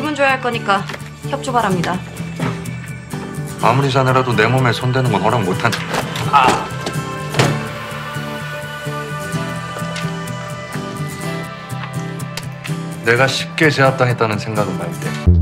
짐은 줘야 할 거니까 협조 바랍니다. 아무리 자네라도 내 몸에 손대는 건 허락 못한. 아. 내가 쉽게 제압당했다는 생각은 말대.